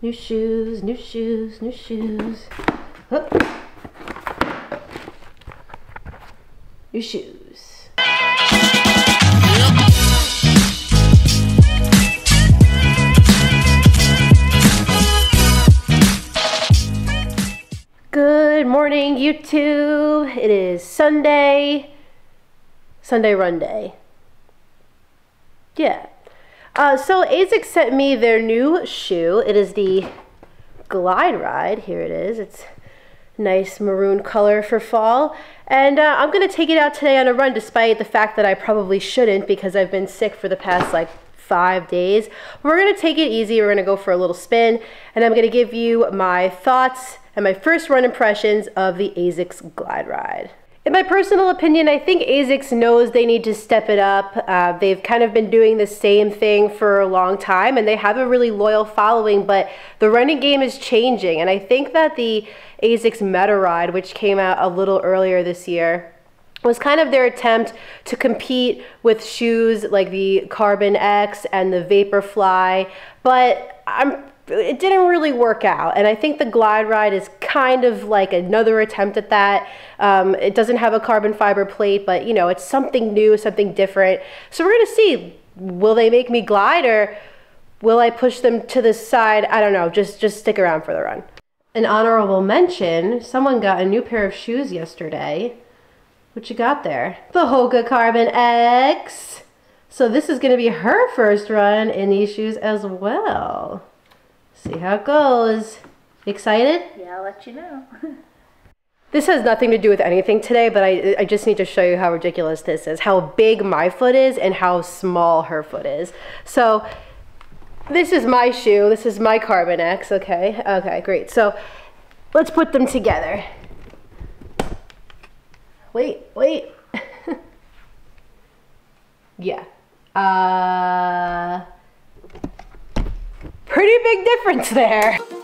New shoes, new shoes, new shoes. Hup. New shoes. Good morning, YouTube. It is Sunday. Sunday run day. Yeah. Uh, so ASICS sent me their new shoe. It is the GlideRide. Here it is. It's nice maroon color for fall. And uh, I'm going to take it out today on a run despite the fact that I probably shouldn't because I've been sick for the past like five days. We're going to take it easy. We're going to go for a little spin and I'm going to give you my thoughts and my first run impressions of the ASICS GlideRide. In my personal opinion, I think ASICS knows they need to step it up. Uh, they've kind of been doing the same thing for a long time and they have a really loyal following, but the running game is changing. And I think that the ASICS MetaRide, which came out a little earlier this year, was kind of their attempt to compete with shoes like the Carbon X and the Vaporfly. But I'm it didn't really work out. And I think the GlideRide is kind of like another attempt at that. Um, it doesn't have a carbon fiber plate, but you know, it's something new, something different. So we're gonna see, will they make me glide or will I push them to the side? I don't know, just, just stick around for the run. An honorable mention, someone got a new pair of shoes yesterday. What you got there? The Hoka Carbon X. So this is gonna be her first run in these shoes as well. See how it goes. Excited? Yeah, I'll let you know. this has nothing to do with anything today, but I, I just need to show you how ridiculous this is. How big my foot is and how small her foot is. So this is my shoe. This is my Carbon X, okay? Okay, great. So let's put them together. Wait, wait. yeah. Uh pretty big difference there.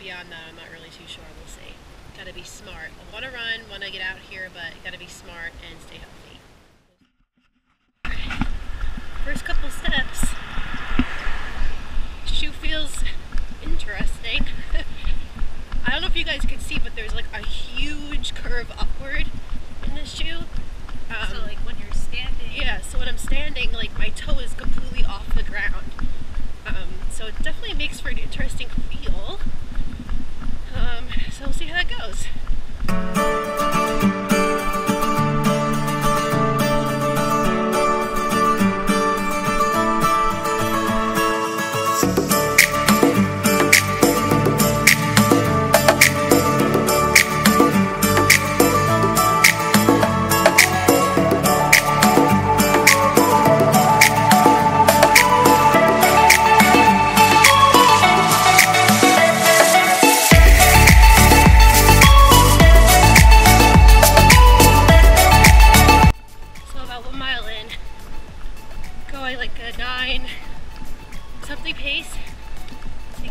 Beyond that, I'm not really too sure. We'll see. Gotta be smart. I want to run, want to get out here, but gotta be smart and stay healthy. First couple steps. Shoe feels interesting. I don't know if you guys can see, but there's like a huge curve upward in this shoe. Um, so like when you're standing. Yeah, so when I'm standing, like my toe is completely off the ground. Um, so it definitely makes for an interesting feel. Um, so we'll see how that goes.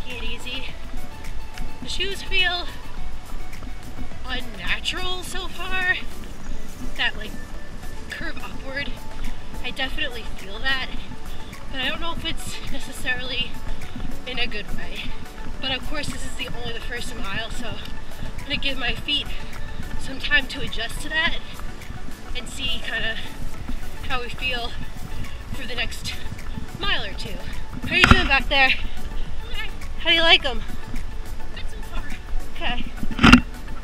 taking it easy. The shoes feel unnatural so far. That like curve upward, I definitely feel that, but I don't know if it's necessarily in a good way. But of course this is the only the first mile, so I'm gonna give my feet some time to adjust to that and see kind of how we feel for the next mile or two. How are you doing back there? How do you like them? Good so far. Okay.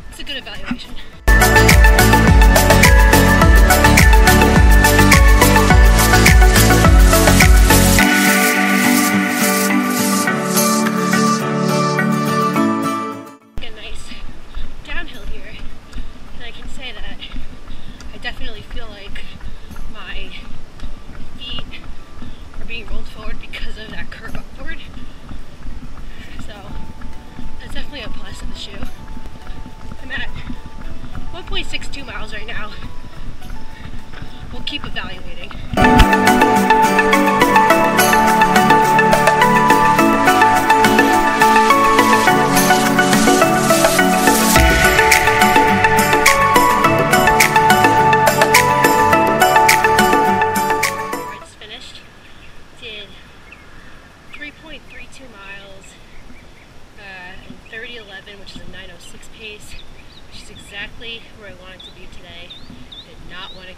It's a good evaluation.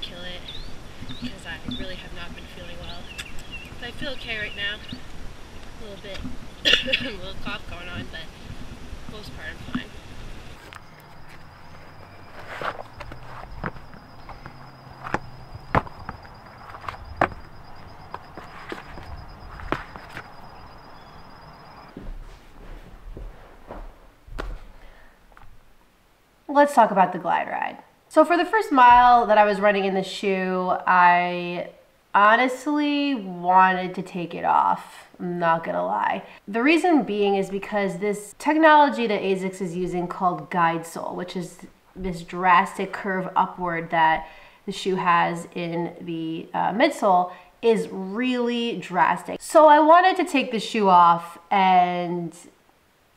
To kill it because I really have not been feeling well. But I feel okay right now. A little bit, a little cough going on, but most part I'm fine. let's talk about the GlideRide. So for the first mile that I was running in the shoe, I honestly wanted to take it off. I'm not gonna lie. The reason being is because this technology that ASICS is using called guide sole, which is this drastic curve upward that the shoe has in the uh, midsole, is really drastic. So I wanted to take the shoe off and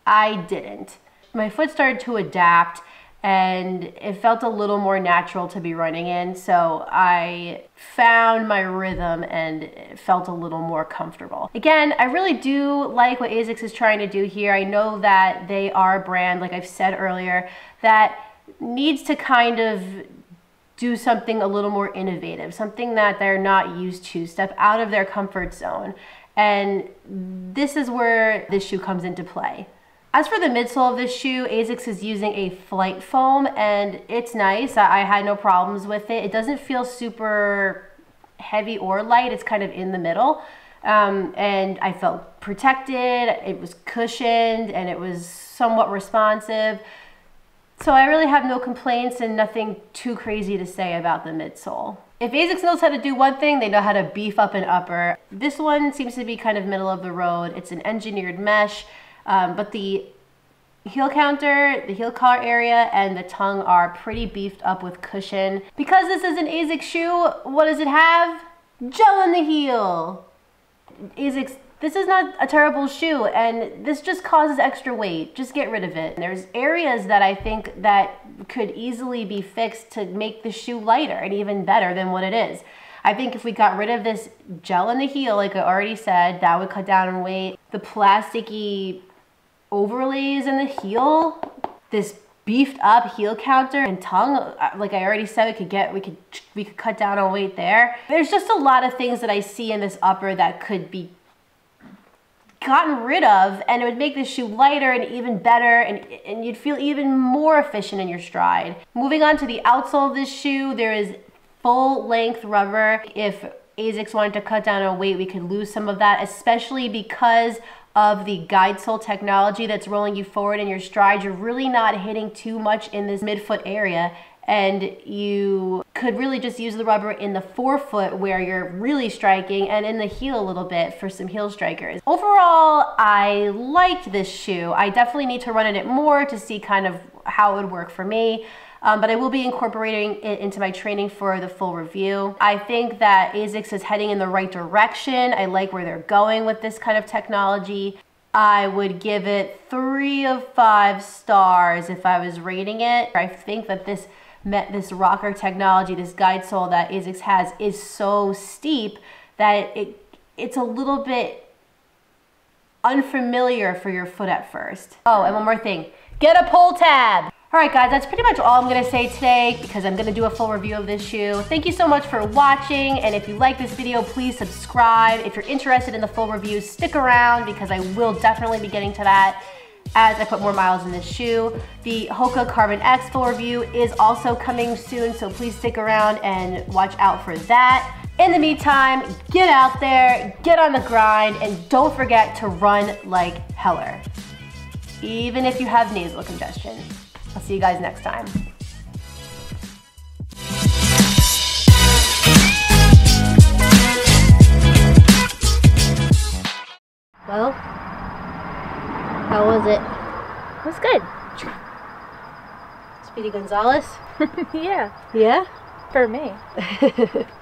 I didn't. My foot started to adapt and it felt a little more natural to be running in. So I found my rhythm and felt a little more comfortable. Again, I really do like what ASICS is trying to do here. I know that they are a brand, like I've said earlier, that needs to kind of do something a little more innovative, something that they're not used to, step out of their comfort zone. And this is where this shoe comes into play. As for the midsole of this shoe, ASICS is using a Flytefoam and it's nice. I had no problems with it. It doesn't feel super heavy or light. It's kind of in the middle. Um, and I felt protected. It was cushioned and it was somewhat responsive. So I really have no complaints and nothing too crazy to say about the midsole. If ASICS knows how to do one thing, they know how to beef up an upper. This one seems to be kind of middle of the road. It's an engineered mesh. Um, but the heel counter, the heel collar area, and the tongue are pretty beefed up with cushion. Because this is an ASICS shoe, what does it have? Gel in the heel. ASICS, this is not a terrible shoe, and this just causes extra weight. Just get rid of it. There's areas that I think that could easily be fixed to make the shoe lighter and even better than what it is. I think if we got rid of this gel in the heel, like I already said, that would cut down on weight. The plasticky overlays in the heel, this beefed up heel counter and tongue uh, like i already said we could get we could we could cut down on weight there. There's just a lot of things that i see in this upper that could be gotten rid of and it would make the shoe lighter and even better and, and you'd feel even more efficient in your stride. Moving on to the outsole of this shoe there is full length rubber. If asics wanted to cut down on weight we could lose some of that especially because of the guide sole technology that's rolling you forward in your stride, you're really not hitting too much in this midfoot area and you could really just use the rubber in the forefoot where you're really striking and in the heel a little bit for some heel strikers. Overall, I liked this shoe. I definitely need to run in it more to see kind of how it would work for me. Um, but I will be incorporating it into my training for the full review. I think that ASICS is heading in the right direction. I like where they're going with this kind of technology. I would give it three of five stars if I was rating it. I think that this met this rocker technology, this guide sole that ASICS has is so steep that it it's a little bit unfamiliar for your foot at first. Oh, and one more thing. Get a pull tab. All right, guys, that's pretty much all I'm gonna say today because I'm gonna do a full review of this shoe. Thank you so much for watching, and if you like this video, please subscribe. If you're interested in the full review, stick around because I will definitely be getting to that as I put more miles in this shoe. The Hoka Carbon X full review is also coming soon, so please stick around and watch out for that. In the meantime, get out there, get on the grind, and don't forget to run like Heller, even if you have nasal congestion. I'll see you guys next time. Well, how was it? It was good. Speedy Gonzalez? yeah, Yeah? for me.